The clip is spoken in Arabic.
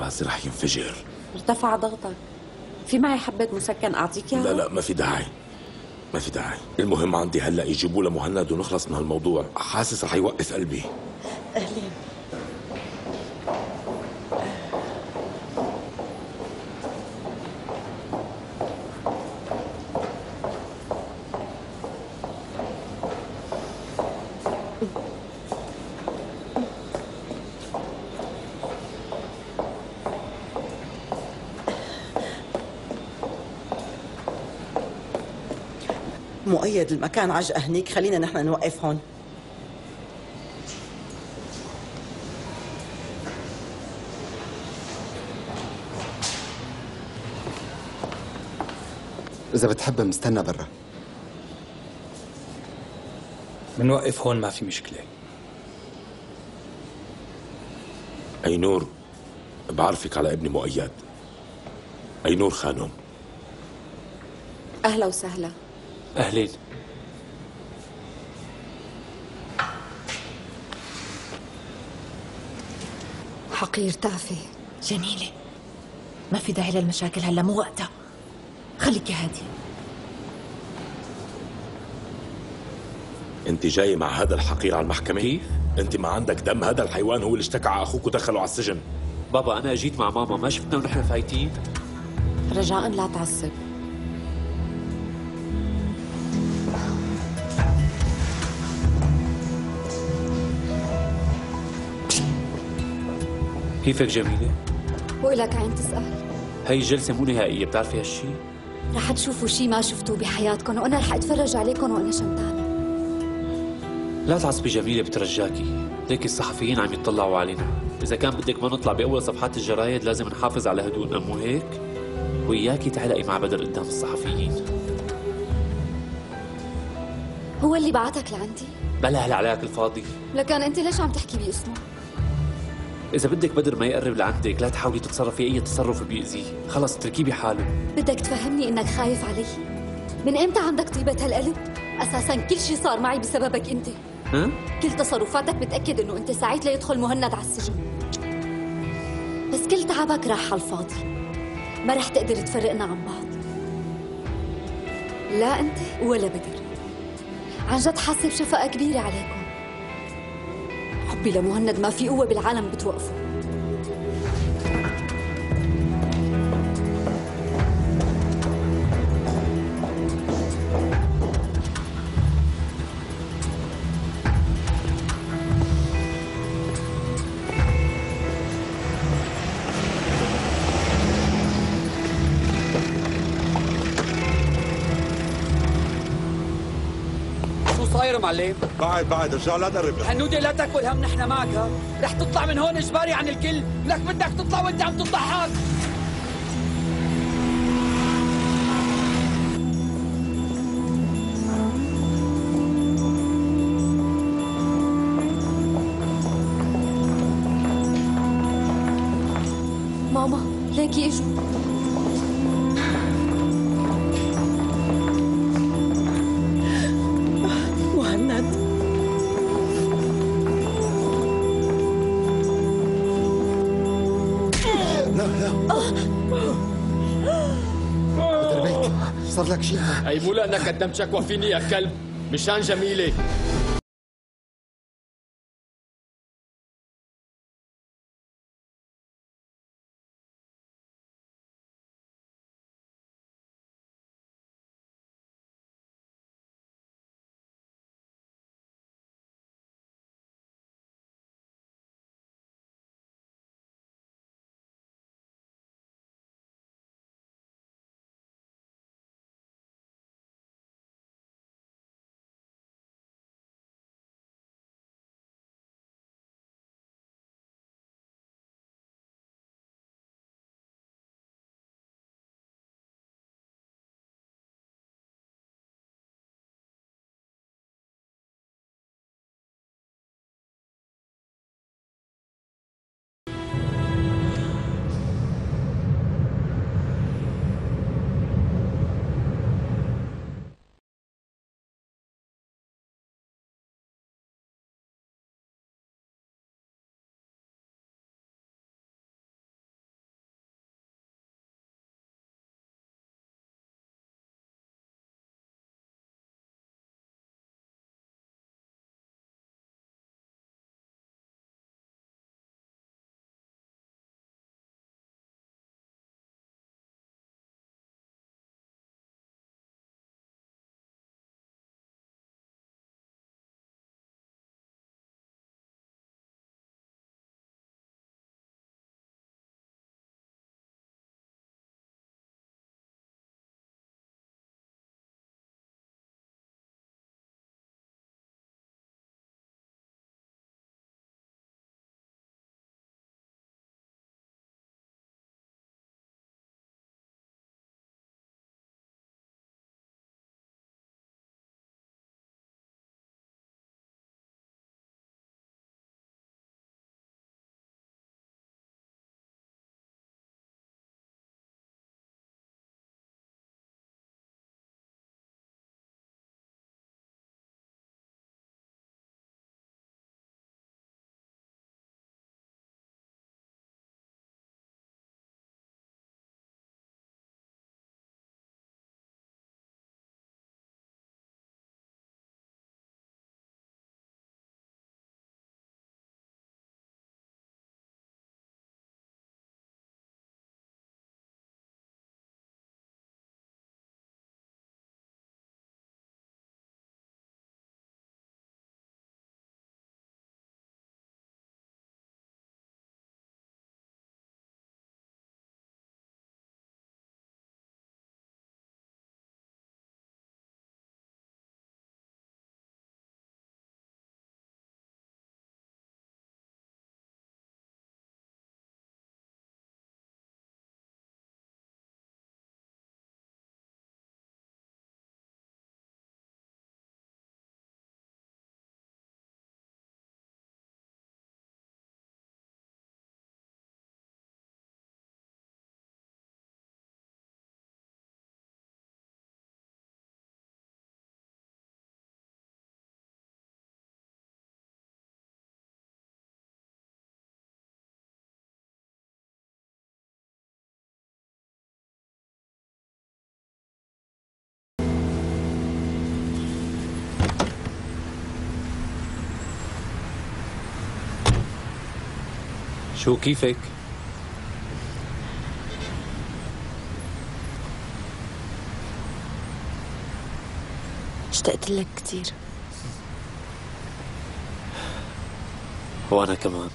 راسي رح ينفجر. ارتفع ضغطك في معي حبة مسكن أعطيك إياها؟ لا لا ما في داعي. ما في داعي. المهم عندي هلأ يجيبوا له مهند ونخلص من هالموضوع. حاسس رح يوقف قلبي. أهلين. مؤيد المكان عجقة هنيك. خلينا نحن نوقف هون. إذا بتحب مستنى برا. منوقف هون ما في مشكلة. أي نور بعرفك على ابني مؤيد. أي نور خانم. أهلا وسهلا. أهلين. حقير تافه جميلة. ما في داعي للمشاكل هلا مو وقتها. خليكي هادية. أنت جاي مع هذا الحقير على المحكمة؟ كيف؟ أنت ما عندك دم هذا الحيوان هو اللي اشتكى على أخوك ودخله على السجن. بابا أنا أجيت مع ماما ما شفتنا ونحن فايتين. رجاء لا تعصب. كيفك جميلة؟ وإلك عين تسأل هي الجلسة مو نهائية بتعرفي هالشي؟ رح تشوفوا شي ما شفتوه بحياتكم وأنا رح أتفرج عليكم وأنا شمتانة لا تعصبي جميلة بترجاكي ليك الصحفيين عم يطلعوا علينا إذا كان بدك ما نطلع بأول صفحات الجرايد لازم نحافظ على هدوءنا مو هيك؟ وإياكي تعلقي مع بدر قدام الصحفيين هو اللي بعتك لعندي بلا هالعلاك الفاضي لكن أنت ليش عم تحكي باسمه؟ إذا بدك بدر ما يقرب لعندك لا تحاولي تتصرفي أي تصرف بيأذيه خلص اتركيه بحاله. بدك تفهمني إنك خايف علي؟ من إمتى عندك طيبة هالقلب؟ أساسا كل شي صار معي بسببك أنت. ها؟ كل تصرفاتك بتأكد إنه أنت سعيت ليدخل مهند على السجن. بس كل تعبك راح على الفاضي. ما رح تقدر تفرقنا عن بعض. لا أنت ولا بدر. عن جد حاسة بشفقة كبيرة عليكم. حبي لمهند ما في قوة بالعالم بتوقفه. شو صاير معلم؟ بعد بعد ارجع لا تقرب حنودي لا تاكل هم نحن معك ها؟ رح تطلع من هون إجباري عن الكل. لك بدك تطلع وأنت عم تضحك ماما ليكي إجوا. بدر بيك صار لك شيء؟ أي مو لأنك قدمت شكوى فيني يا كلب؟ مشان جميلة. شو كيفك؟ اشتقت لك كثير وأنا كمان